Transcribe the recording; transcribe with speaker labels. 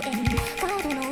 Speaker 1: カードの